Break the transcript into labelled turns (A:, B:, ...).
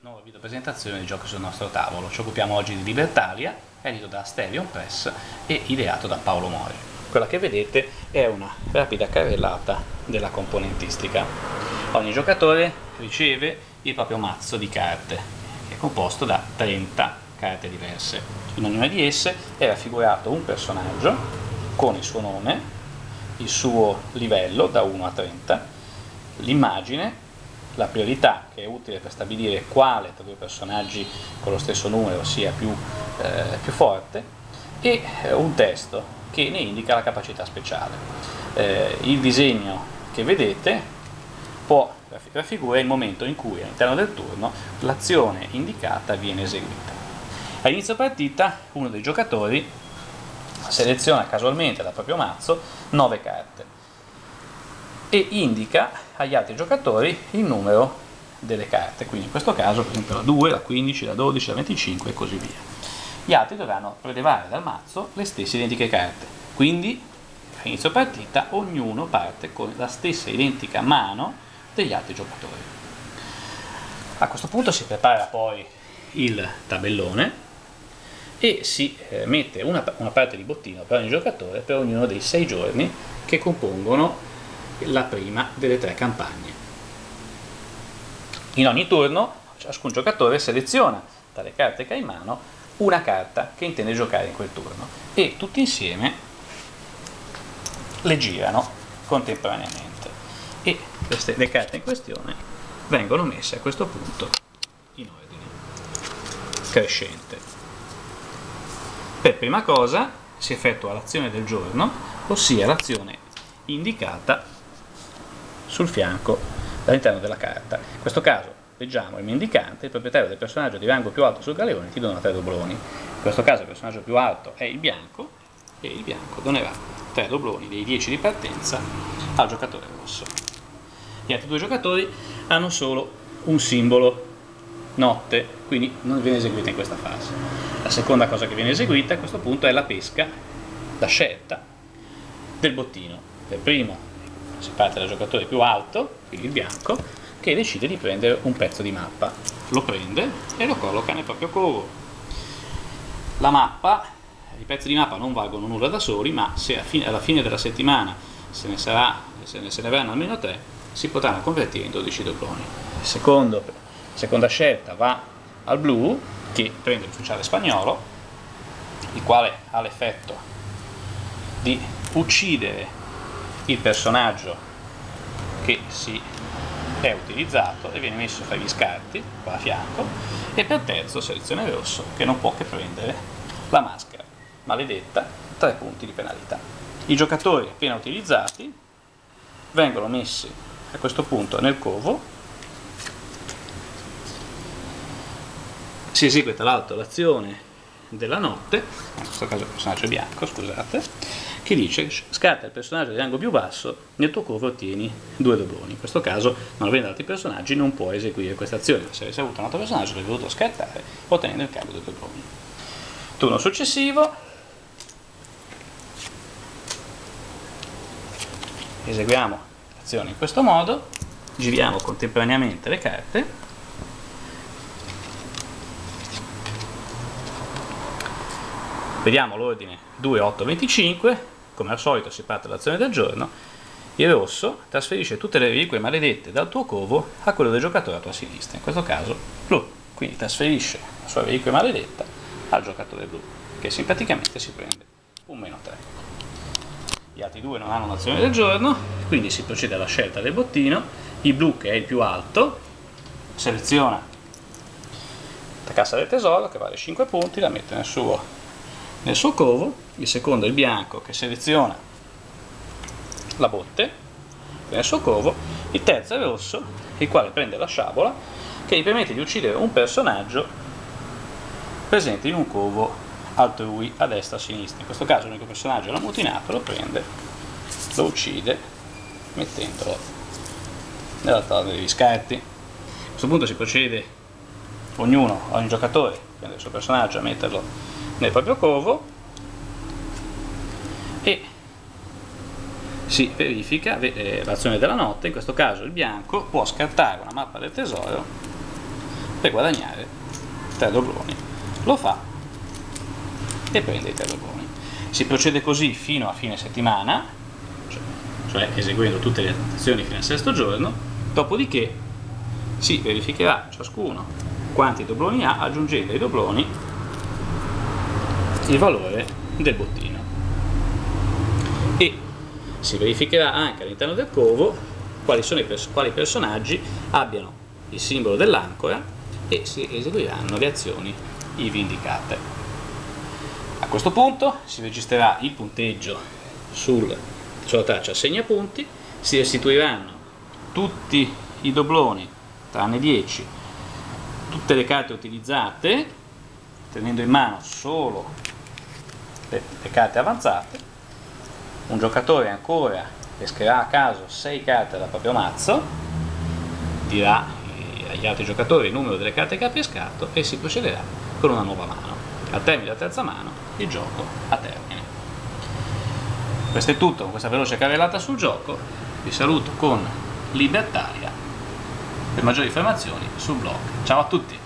A: nuova video presentazione di giochi sul nostro tavolo. Ci occupiamo oggi di Libertalia, edito da Asterion Press e ideato da Paolo Mori. Quella che vedete è una rapida carrellata della componentistica. Ogni giocatore riceve il proprio mazzo di carte, che è composto da 30 carte diverse. In ognuna di esse è raffigurato un personaggio con il suo nome, il suo livello da 1 a 30, l'immagine la priorità che è utile per stabilire quale tra due personaggi con lo stesso numero sia più, eh, più forte e eh, un testo che ne indica la capacità speciale. Eh, il disegno che vedete può raffigurare il momento in cui all'interno del turno l'azione indicata viene eseguita. A inizio partita uno dei giocatori seleziona casualmente dal proprio mazzo 9 carte e indica agli altri giocatori il numero delle carte, quindi in questo caso per esempio la 2, la 15, la 12, la 25 e così via. Gli altri dovranno prelevare dal mazzo le stesse identiche carte, quindi a inizio partita ognuno parte con la stessa identica mano degli altri giocatori. A questo punto si prepara poi il tabellone e si eh, mette una, una parte di bottino per ogni giocatore per ognuno dei sei giorni che compongono la prima delle tre campagne. In ogni turno ciascun giocatore seleziona tra le carte che ha in mano una carta che intende giocare in quel turno e tutti insieme le girano contemporaneamente e queste, le carte in questione vengono messe a questo punto in ordine crescente. Per prima cosa si effettua l'azione del giorno, ossia l'azione indicata sul fianco all'interno della carta. In questo caso leggiamo il mendicante, il proprietario del personaggio di rango più alto sul galeone ti dona tre dobloni. In questo caso il personaggio più alto è il bianco e il bianco donerà tre dobloni dei 10 di partenza al giocatore rosso. Gli altri due giocatori hanno solo un simbolo notte, quindi non viene eseguita in questa fase. La seconda cosa che viene eseguita a questo punto è la pesca, la scelta del bottino. Per primo si parte dal giocatore più alto, quindi il bianco, che decide di prendere un pezzo di mappa. Lo prende e lo colloca nel proprio covo. La mappa, i pezzi di mappa non valgono nulla da soli, ma se alla fine della settimana se ne, sarà, se ne, se ne avranno almeno tre, si potranno convertire in 12 dobloni. Secondo, seconda scelta va al blu, che prende l'ufficiale spagnolo, il quale ha l'effetto di uccidere il personaggio che si è utilizzato e viene messo fra gli scarti, qua a fianco, e per terzo selezione rosso che non può che prendere la maschera maledetta, tre punti di penalità. I giocatori appena utilizzati vengono messi a questo punto nel covo, si esegue tra l'altro l'azione della notte, in questo caso il personaggio bianco, scusate, che dice scatta il personaggio di rango più basso, nel tuo covo ottieni due dobloni. In questo caso, non avendo altri personaggi, non puoi eseguire questa azione. Se avessi avuto un altro personaggio, l'avrei dovuto scattare, ottenendo il cambio dei dobloni. Turno successivo, eseguiamo l'azione in questo modo, giriamo contemporaneamente le carte, vediamo l'ordine 2, 8, 25, come al solito si parte dall'azione del giorno, il rosso trasferisce tutte le reliquie maledette dal tuo covo a quello del giocatore a tua sinistra, in questo caso blu, quindi trasferisce la sua reliquia maledetta al giocatore blu, che simpaticamente si prende un meno 3. Gli altri due non hanno un'azione del giorno, quindi si procede alla scelta del bottino, il blu che è il più alto seleziona la cassa del tesoro che vale 5 punti, la mette nel suo nel suo covo, il secondo è il bianco che seleziona la botte nel suo covo, il terzo è il rosso, il quale prende la sciabola che gli permette di uccidere un personaggio presente in un covo altrui a destra o a sinistra. In questo caso l'unico personaggio l'ha mutinato, lo prende, lo uccide mettendolo nella tavola degli scarti. A questo punto si procede, ognuno, ogni giocatore prende il suo personaggio a metterlo nel proprio covo e si verifica eh, l'azione della notte, in questo caso il bianco può scartare una mappa del tesoro per guadagnare 3 dobloni. Lo fa e prende i 3 dobloni. Si procede così fino a fine settimana, cioè, cioè eseguendo tutte le azioni fino al sesto giorno, dopodiché si verificherà ciascuno quanti dobloni ha aggiungendo ai dobloni il valore del bottino e si verificherà anche all'interno del covo quali, sono i pers quali personaggi abbiano il simbolo dell'ancora e si eseguiranno le azioni ivi indicate. A questo punto si registrerà il punteggio sul, sulla traccia segnapunti, si restituiranno tutti i dobloni, tranne 10, tutte le carte utilizzate, tenendo in mano solo le, le carte avanzate, un giocatore ancora pescherà a caso 6 carte dal proprio mazzo, dirà eh, agli altri giocatori il numero delle carte che ha pescato e si procederà con una nuova mano. Al termine della terza mano il gioco a termine. Questo è tutto con questa veloce carrellata sul gioco, vi saluto con Libertaria per maggiori informazioni sul blog. Ciao a tutti!